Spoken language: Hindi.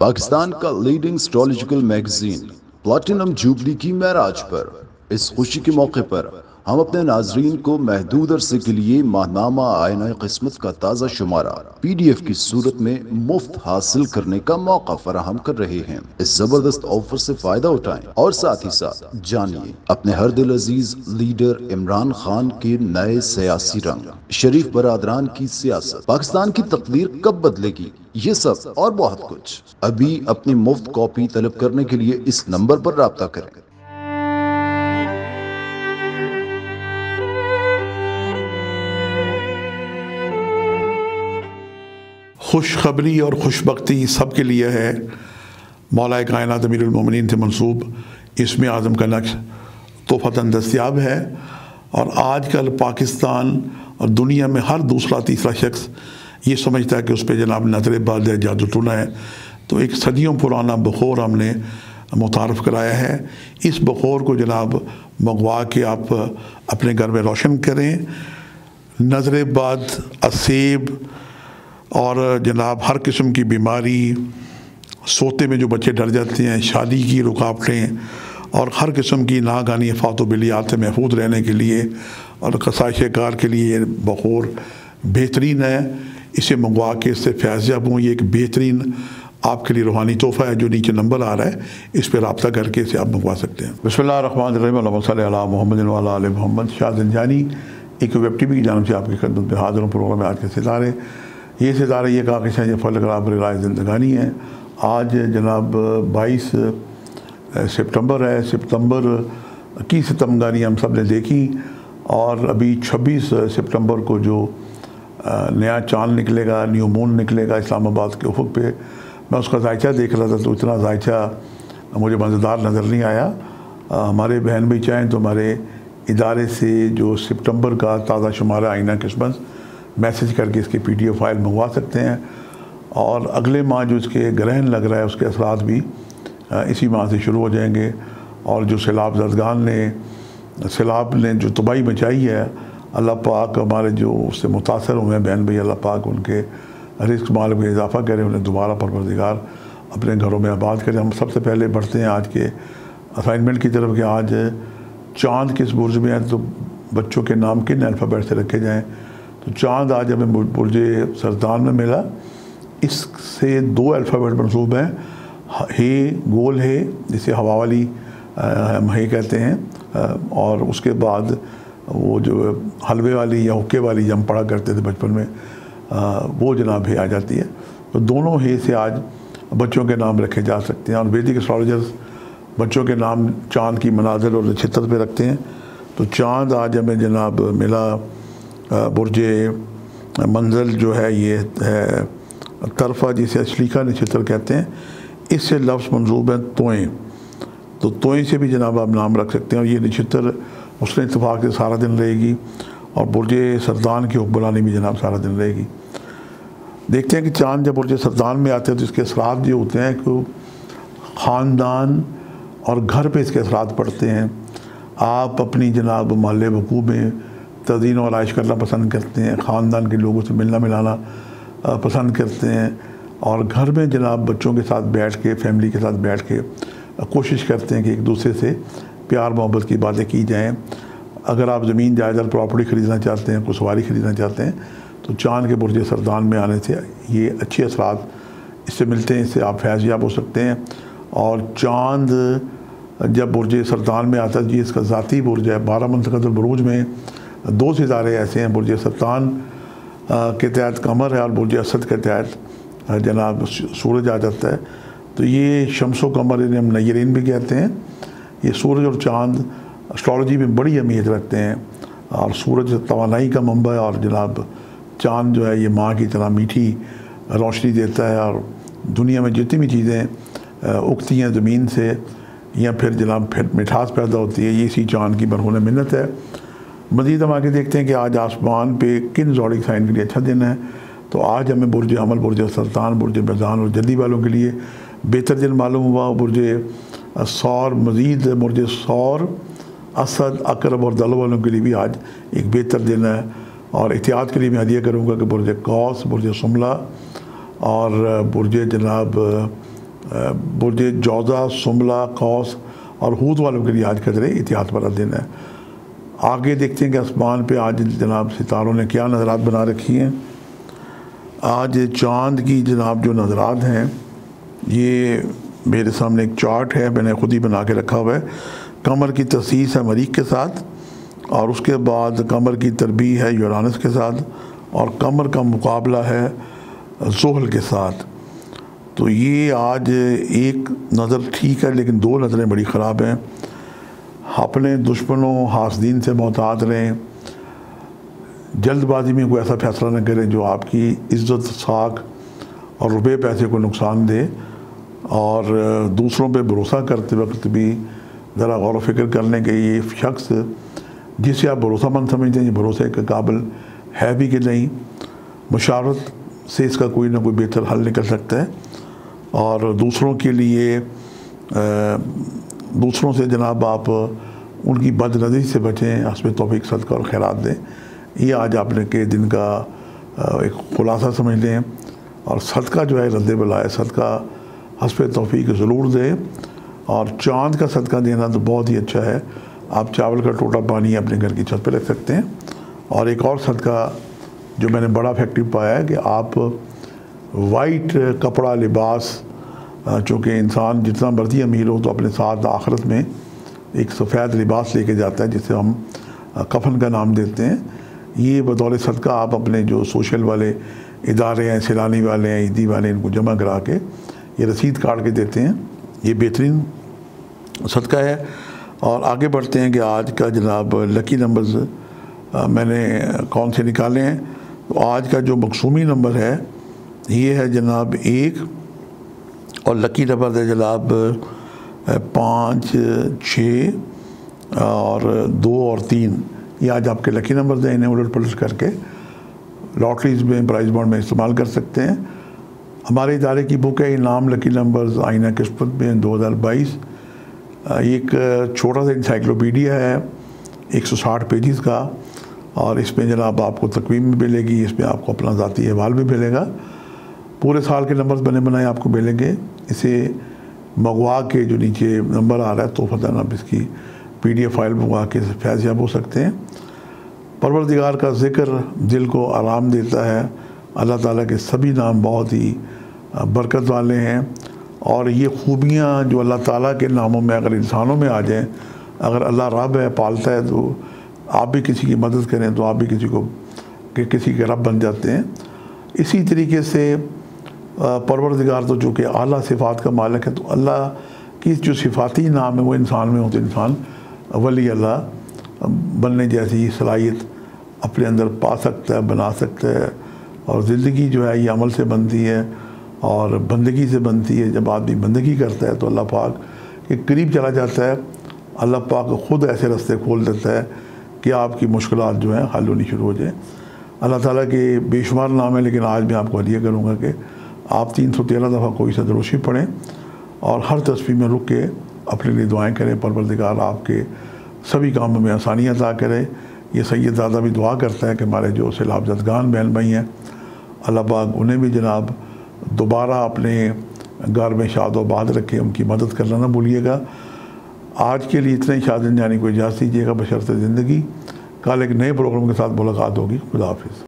पाकिस्तान का leading astrological magazine platinum jubilee की मैराज पर, इस खुशी के मौके पर हम अपने नाजरीन को महदूद अरसे के लिए माहनामा आयना किस्मत का ताज़ा शुमारा पी डी एफ़ की सूरत में मुफ़्त हासिल करने का मौका फराहम कर रहे हैं। इस ज़बरदस्त ऑफ़र से फ़ायदा उठाएँ और साथ ही साथ जानिए, अपने हर दिल अज़ीज़ लीडर इमरान खान के नए सियासी रंग, शरीफ बरदरान की सियासत, पाकिस्तान की तकदीर कब बदलेगी, ये सब और बहुत कुछ। अभी अपनी मुफ़्त कॉपी तलब करने के लिए इस नंबर पर रब्ता करें। खुशखबरी और खुशबख्ती सब के लिए है। मौला कायनात अमीरमिन से मनसूब। इसमें आज़म का नक्श तोहफ़ता दस्तियाब है। और आजकल पाकिस्तान और दुनिया में हर दूसरा तीसरा शख्स ये समझता है कि उस पर जनाब नज़र बाद है जादू टूना है। तो एक सदियों पुराना बखोर हमने मुतारफ़ कराया है। इस बखोर को जनाब मंगवा के आप अपने घर में रोशन करें। नज़र बाद असेब और जनाब हर किस्म की बीमारी, सोते में जो बच्चे डर जाते हैं, शादी की रुकावटें और हर किस्म की नागानी फ़ात बिलियात से महफूज रहने के लिए और कसाइश कार के लिए बखोर बेहतरीन है। इसे मंगवा के इससे फैज़ हूँ ये एक बेहतरीन आपके लिए रूहानी तोहफ़ा है जो नीचे नंबर आ रहा है। इस पर रबता करके इसे आप मंगवा सकते हैं। बसमिल्ल मोहम्मद मोहम्मद। शाह जंजानी, एक वेब टी वी की जानब से आपकी खदमत में हाजिर प्रोग्राम में आज के सितारे। ये सितारे ये काकिश हैं फल कराब राय जिंदगानी है। आज जनाब बाईस सितंबर है। सितंबर की सितमगानी हम सबने देखी और अभी छब्बीस सितंबर को जो नया चाँद निकलेगा, न्यू मून निकलेगा इस्लामाबाद के उफक पे। मैं उसका जायचा देख रहा था तो इतना जायचा मुझे मज़ेदार नज़र नहीं आया। हमारे बहन भाई चाहें तो हमारे इदारे से जो सितंबर का ताज़ा शुमारा आईना किस्मत मैसेज करके इसकी पी फ़ाइल मंगवा सकते हैं और अगले माह जो इसके ग्रहण लग रहा है, उसके असरात भी इसी माह से शुरू हो जाएँगे। और जो सैलाब जदगान ने, सैलाब ने जो तबाही मचाई है, अल्लाह पाक हमारे जो उससे मुतासर हुए हैं बहन भाई, अल्लाह पाक उनके रिस्क माल में इजाफ़ा करें, उन्हें दोबारा परवरदिगार अपने घरों में आबाद करें। हम सबसे पहले बढ़ते हैं आज के असाइनमेंट की तरफ़ कि आज चाँद किस बुर्ज में है तो बच्चों के नाम किन अल्फ़ाबेट से रखे जाएँ? तो चाँद आज हमें बुरज सरदान में मिला। इससे दो अल्फ़ाबेट मनसूब हैं। हे गोल है, जिसे हवा वाली हम हे कहते हैं। और उसके बाद वो जो हलवे वाली या हुक्के वाली जब हम पढ़ा करते थे बचपन में वो जनाब हे आ जाती है। तो दोनों हे से आज बच्चों के नाम रखे जा सकते हैं। और वैदिक एस्ट्रोलॉजर्स बच्चों के नाम चाँद की मनाजिर और नक्षत्र पे रखते हैं। तो चाँद आज हमें जनाब मिला। बुरज, मंजिल जो है, ये है, तरफा जिसे अशलीका नक्षत्र कहते हैं, इससे लफ्ज़ मंसूब है तोएँ। तो तोएँ से भी जनाब आप नाम रख सकते हैं और ये नक्षत्र उसने इतफाक़ से सारा दिन रहेगी और बुरज सरदान की हुक्मरानी भी जनाब सारा दिन रहेगी। देखते हैं कि चाँद जब बुरज सरदान में आते हैं तो इसके असरात ये होते हैं कि ख़ानदान और घर पे इसके असरात पड़ते हैं। आप अपनी जनाब माल वकू में तजीन और आयश करना पसंद करते हैं, ख़ानदान के लोगों से मिलना मिलाना पसंद करते हैं और घर में जनाब बच्चों के साथ बैठ के, फैमिली के साथ बैठ के कोशिश करते हैं कि एक दूसरे से प्यार मोहब्बत की बातें की जाएँ। अगर आप ज़मीन जायदाद प्रॉपर्टी ख़रीदना चाहते हैं कोई सवारी ख़रीदना चाहते हैं तो चाँद के बुरज सरदान में आने से ये अच्छे असरात इससे मिलते हैं, इससे आप फैज़याब हो सकते हैं। और चाँद जब बुरज सरदान में आता है जी इसका ज़ाती बुरज है, बारह मंतकल बरूज में दो सितारे ऐसे हैं बुरज सल्तान के तहत कमर है और बुरज असद के तहत जनाब सूरज आ जाता है। तो ये शमसो कमर इन्हें हम नयरीन भी कहते हैं। ये सूरज और चाँद एस्ट्रोलॉजी में बड़ी अहमियत रखते हैं और सूरज तोानाई का मंबा है और जनाब चाँद जो है ये माँ की तरह मीठी रोशनी देता है और दुनिया में जितनी भी चीज़ें उगती हैं ज़मीन से या फिर जनाब फिर मिठास पैदा होती है, ये इसी चाँद की बरहून मिन्नत है। मज़ीद हम आगे देखते हैं कि आज आसमान पे किन जोड़ी साइन के लिए अच्छा दिन है। तो आज हमें बुरज अमल, बुरज सरतान बुरज बैजान और जल्दी वालों के लिए बेहतर दिन मालूम हुआ। बुरज सौर मज़ीद, बुरज सौर, असद, अकरब और दल वालों के लिए भी आज एक बेहतर दिन है। और एहतियात के लिए मैं हदिया करूँगा कि बुरज कौस, बुरज शुमला और बुरज जनाब बुरज जौज़ा, सुमला, कौस और हूद वालों के लिए आज कदर एहतियात वाला दिन है। आगे देखते हैं कि आसमान पे आज जनाब सितारों ने क्या नज़रात बना रखी हैं। आज चाँद की जनाब जो नज़रात हैं, ये मेरे सामने एक चार्ट है, मैंने ख़ुद ही बना के रखा हुआ है। कमर की तसीस है मरीक के साथ, और उसके बाद कमर की तरबी है यूरानस के साथ, और कमर का मुकाबला है जोहल के साथ। तो ये आज एक नज़र ठीक है, लेकिन दो नज़रें बड़ी ख़राब हैं। अपने दुश्मनों हासदीन से मोहतात रहें। जल्दबाजी में कोई ऐसा फैसला न करें जो आपकी इज़्ज़त, साख और रुपये पैसे को नुकसान दे और दूसरों पे भरोसा करते वक्त भी ज़रा गौर फ़िक्र करने के ये शख्स जिसे आप भरोसामंद समझते हैं भरोसे के काबिल है भी कि नहीं, मुशावरत से इसका कोई ना कोई बेहतर हल निकल सकता है। और दूसरों के लिए दूसरों से जनाब आप उनकी बदनज़री से बचें, हसब तोफ़ी सदका और खैरात दें। ये आज आपने के दिन का एक खुलासा समझ लें और सदका जो है रद्द बला है सदका हसब तोफ़ी ज़रूर दें और चाँद का सदका देना तो बहुत ही अच्छा है। आप चावल का टोटा पानी अपने घर की छत पर रख सकते हैं। और एक और सदका जो मैंने बड़ा इफ़ेक्टिव पाया है कि आप वाइट कपड़ा लिबास चूँकि इंसान जितना मर्ज़ी अमीर हो तो अपने साथ आखरत में एक सफ़ेद लिबास लेके जाता है, जिसे हम कफन का नाम देते हैं। ये बतौर सदका आप अपने जो सोशल वाले इदारे हैं, सैलानी वाले हैं, ईदी वाले, इनको जमा करा के ये रसीद काट के देते हैं। ये बेहतरीन सदका है। और आगे बढ़ते हैं कि आज का जनाब लकी नंबर्स मैंने कौन से निकाले हैं? तो आज का जो मकसूमी नंबर है, ये है जनाब एक। और लकी नंबर है जनाब पाँच, छः और दो और तीन। ये आज आपके लकी नंबर हैं, इन्हें उलट पलट करके। लॉटरीज में प्राइज बॉन्ड में इस्तेमाल कर सकते हैं। हमारे इदारे की बुक है इनाम लकी नंबर्स आइना किस्मत में 2022 एक छोटा सा इंसाइक्लोपीडिया है 160 पेजेस का। और इसमें जनाब आपको तकवीम भी मिलेगी, इसमें आपको अपना ज़ाती अहवाल भी मिलेगा। पूरे साल के नंबर्स बने बनाए आपको मिलेंगे। इसे मंगवा के जो नीचे नंबर आ रहा है तो फतन आप इसकी एफ़ फ़ाइल मंगवा के फैज़याब हो सकते हैं। परवरदिगार का ज़िक्र दिल को आराम देता है। अल्लाह ताला के सभी नाम बहुत ही बरकत वाले हैं। और ये खूबियाँ जो अल्लाह ताला के नामों में, अगर इंसानों में आ जाएँ, अगर अल्लाह रब है, पालता है तो आप भी किसी की मदद करें तो आप भी किसी को, कि किसी के रब बन जाते हैं। इसी तरीके से परवरदिगार तो जो कि आला सिफ़ात का मालिक है तो अल्लाह की जो सिफाती नाम है, वो इंसान में हो। तो इंसान वली अल्लाह बनने जैसी सलाहियत अपने अंदर पा सकता है, बना सकता है, और ज़िंदगी जो है, ये अमल से बनती है, और बंदगी से बनती है। जब आदमी बंदगी करता है तो अल्लाह पाक के करीब चला जाता है। अल्लाह पाक ख़ुद ऐसे रास्ते खोल देता है कि आपकी मुश्किल जो हैं, हल होनी शुरू हो जाए। अल्लाह ताला के बेशुमार नाम है, लेकिन आज मैं आपको हदिया करूँगा कि आप तीन सौ तेरह दफ़ा कोई सदरोशी पढ़ें और हर तस्वीर में रुक के अपने लिए दुआएँ करें, परवरदिगार आपके सभी कामों में आसानियाँ अदा करें। ये सैद दादा भी दुआ करता है कि हमारे जो सैलाबजदगान बहन भाई हैं अल्लाह उन्हें भी जनाब दोबारा अपने घर में शादोबाद रखें, उनकी मदद करना ना भूलिएगा। आज के लिए इतने शादी यानी को इजाज़त दीजिएगा, बशरत ज़िंदगी। कल एक नए प्रोग्राम के साथ मुलाकात होगी। खुदा हाफिज़।